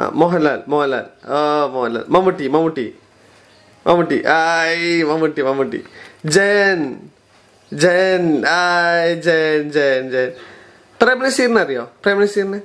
ആ മോഹൻലാൽ മോഹൻലാൽ. ആ മോഹൻലാൽ. മമ്മൂട്ടി മമ്മൂട്ടി. മമ്മൂട്ടി. ആയ് മമ്മൂട്ടി മമ്മൂട്ടി. ജയൻ. ജയൻ ആയ് ജയൻ ജയൻ ജയൻ. പ്രേം നസീറിനെ അറിയോ? പ്രേം നസീറിനെ